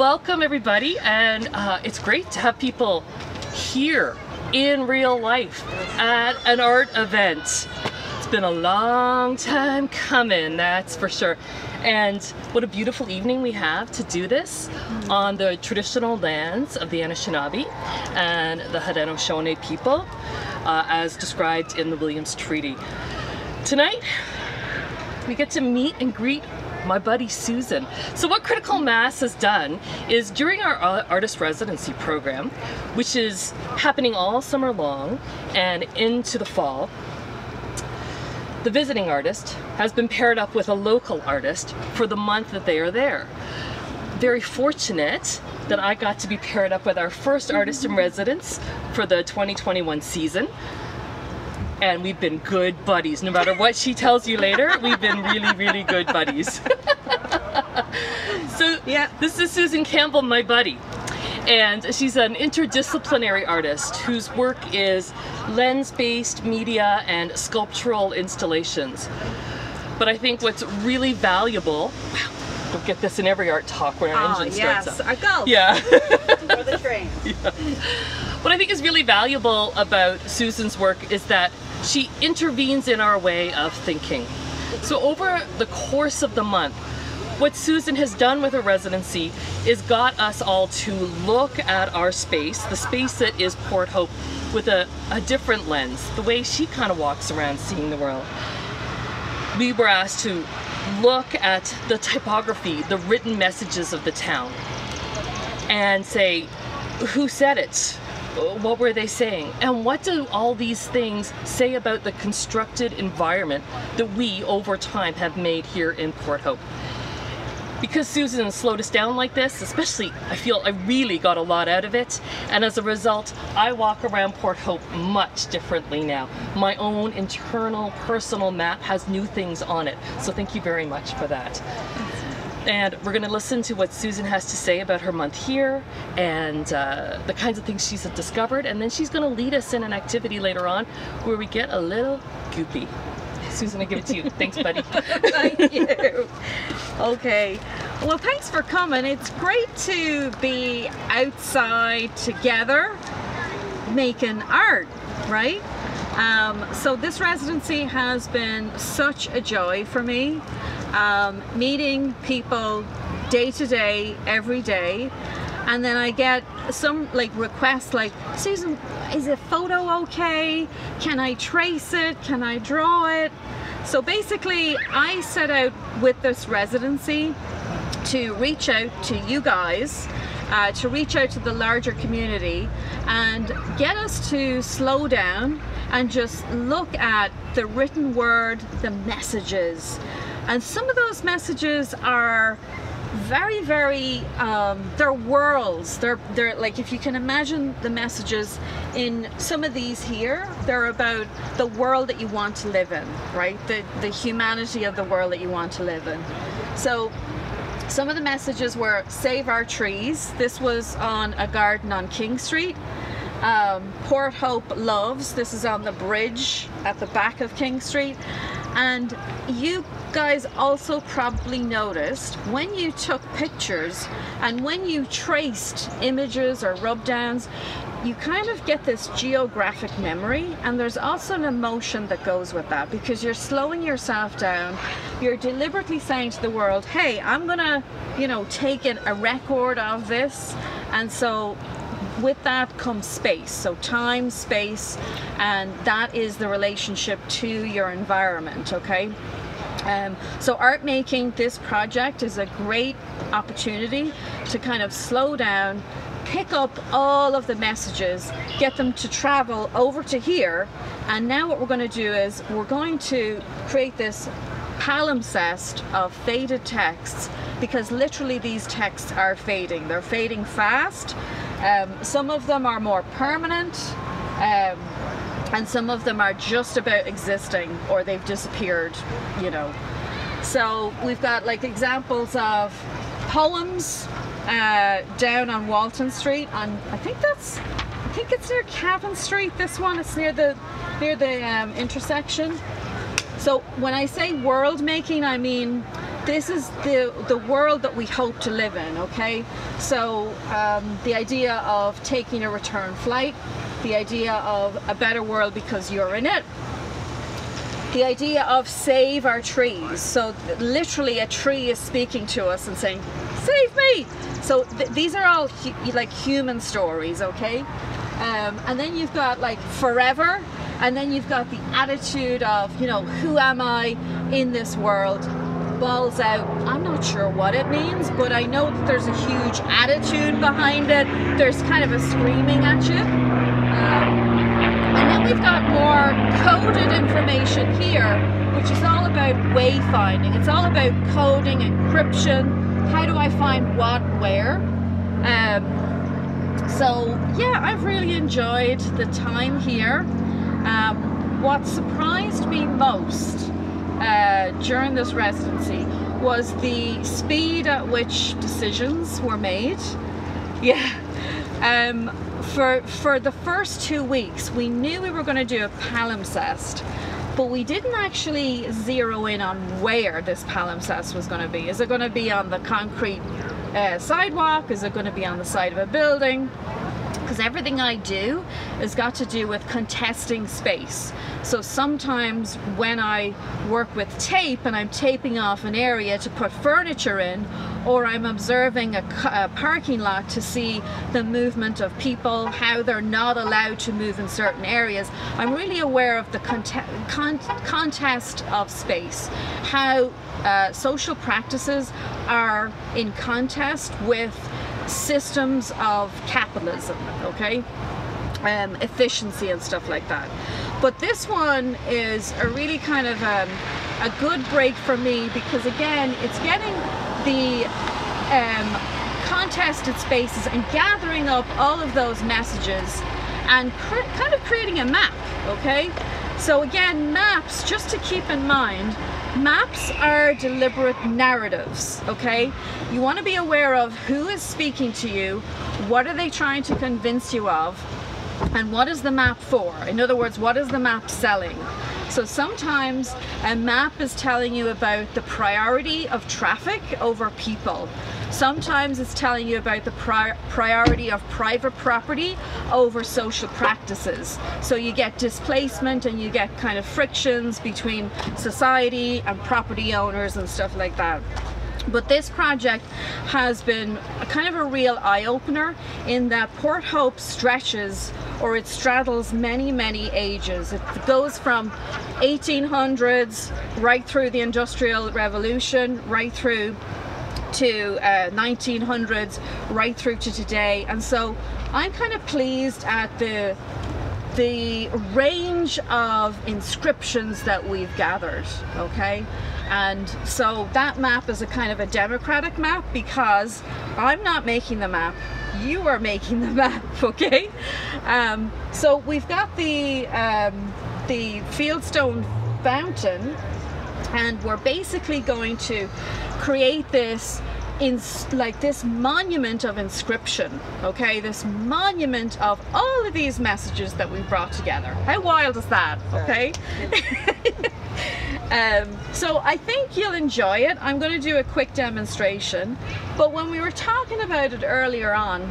welcome everybody, and uh, it's great to have people here in real life at an art event. It's been a long time coming, that's for sure. And what a beautiful evening we have to do this on the traditional lands of the Anishinaabe and the Haudenosaunee people, uh, as described in the Williams Treaty. Tonight, we get to meet and greet my buddy Susan. So what Critical Mass has done is during our artist residency program, which is happening all summer long and into the fall, the visiting artist has been paired up with a local artist for the month that they are there. Very fortunate that I got to be paired up with our first artist in residence for the 2021 season, and we've been good buddies. No matter what she tells you later, we've been really, really good buddies. so yeah, this is Susan Campbell, my buddy. And she's an interdisciplinary artist whose work is lens-based media and sculptural installations. But I think what's really valuable, wow, We'll get this in every art talk when our oh, ah, engine yes. starts up. I go. Yeah. For the train. Yeah. What I think is really valuable about Susan's work is that she intervenes in our way of thinking. So over the course of the month, what Susan has done with her residency is got us all to look at our space, the space that is Port Hope, with a, a different lens, the way she kind of walks around seeing the world. We were asked to look at the typography, the written messages of the town, and say, who said it? What were they saying? And what do all these things say about the constructed environment that we, over time, have made here in Port Hope? because Susan slowed us down like this, especially I feel I really got a lot out of it. And as a result, I walk around Port Hope much differently now. My own internal personal map has new things on it. So thank you very much for that. And we're going to listen to what Susan has to say about her month here and uh, the kinds of things she's discovered. And then she's going to lead us in an activity later on where we get a little goopy. Susan, I give it to you. Thanks, buddy. Thank you. Okay. Well, thanks for coming. It's great to be outside together making art, right? Um, so this residency has been such a joy for me. Um, meeting people day to day, every day. And then I get some like requests like, Susan, is a photo okay? Can I trace it? Can I draw it? So basically, I set out with this residency to reach out to you guys, uh, to reach out to the larger community and get us to slow down and just look at the written word, the messages. And some of those messages are very very um, they're worlds. They're they're like if you can imagine the messages in some of these here they're about the world that you want to live in right? The the humanity of the world that you want to live in. So some of the messages were save our trees. This was on a garden on king street um, port hope loves this is on the bridge at the back of king street. And you guys also probably noticed when you took pictures and when you traced images or rub downs, you kind of get this geographic memory. And there's also an emotion that goes with that because you're slowing yourself down. You're deliberately saying to the world hey i'm gonna you know take a record of this. And so with that comes space. So time space and that is the relationship to your environment okay? Um, so art making this project is a great opportunity to kind of slow down pick up all of the messages get them to travel over to here and now what we're going to do is we're going to create this palimpsest of faded texts because literally these texts are fading. They're fading fast um, some of them are more permanent, um, and some of them are just about existing or they've disappeared, you know. So we've got like examples of poems uh, down on Walton Street. On I think that's I think it's near Cavan Street. This one it's near the near the um, intersection. So when I say world making, I mean this is the the world that we hope to live in. Okay, so um, the idea of taking a return flight, the idea of a better world because you're in it. The idea of save our trees. So literally, a tree is speaking to us and saying, "Save me." So th- these are all hu- like human stories, okay? Um, and then you've got like forever, and then you've got the attitude of, you know, who am I in this world? Balls out. I'm not sure what it means, but I know that there's a huge attitude behind it. There's kind of a screaming at you. Um, and then we've got more coded information here, which is all about wayfinding. It's all about coding, encryption. How do I find what where? Um, so yeah, I've really enjoyed the time here. Um, what surprised me most uh, during this residency was the speed at which decisions were made. Yeah. Um, for for the first two weeks, we knew we were going to do a palimpsest, but we didn't actually zero in on where this palimpsest was going to be. Is it going to be on the concrete uh, sidewalk? Is it going to be on the side of a building? Because everything I do has got to do with contesting space. So sometimes when I work with tape and I'm taping off an area to put furniture in, or I'm observing a, a parking lot to see the movement of people, how they're not allowed to move in certain areas, I'm really aware of the conte- con- contest of space, how uh, social practices are in contest with systems of capitalism, okay? Um, efficiency and stuff like that. But this one is a really kind of um, a good break for me because again, it's getting the um, contested spaces and gathering up all of those messages and kind of creating a map, okay? So again, maps, just to keep in mind, maps are deliberate narratives, okay? You want to be aware of who is speaking to you, what are they trying to convince you of, and what is the map for? In other words, what is the map selling? So sometimes a map is telling you about the priority of traffic over people. Sometimes it's telling you about the pri- priority of private property over social practices. So you get displacement and you get kind of frictions between society and property owners and stuff like that. But this project has been kind of a real eye opener in that Port Hope stretches or it straddles many, many ages. It goes from 1800s right through the Industrial Revolution, right through to uh, 1900s, right through to today. And so I'm kind of pleased at the the range of inscriptions that we've gathered, okay? And so that map is a kind of a democratic map because I'm not making the map, you are making the map, okay? Um, so we've got the, um, the Fieldstone fountain and we're basically going to create this in like this monument of inscription okay? This monument of all of these messages that we brought together. How wild is that okay? Um, so I think you'll enjoy it. I'm going to do a quick demonstration. But when we were talking about it earlier on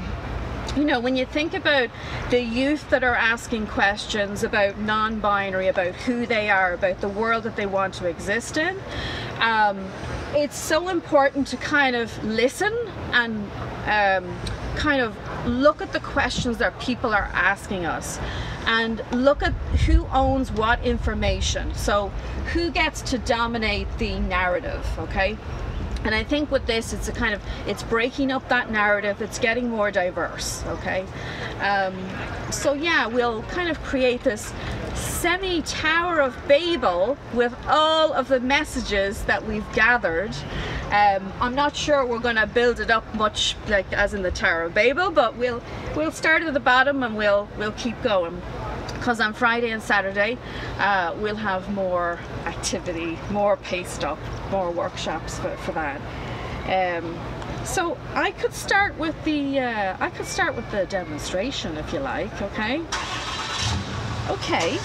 you know, when you think about the youth that are asking questions about non binary, about who they are, about the world that they want to exist in, um, it's so important to kind of listen and um, kind of look at the questions that people are asking us and look at who owns what information. So, who gets to dominate the narrative, okay? And I think with this, it's a kind of it's breaking up that narrative. It's getting more diverse. Okay, um, so yeah, we'll kind of create this semi Tower of Babel with all of the messages that we've gathered. Um, I'm not sure we're going to build it up much like as in the Tower of Babel, but we'll we'll start at the bottom and we'll we'll keep going because on Friday and Saturday uh, we'll have more activity, more paced up, more workshops for, for that. Um, so I could start with the uh, I could start with the demonstration if you like. Okay. Okay.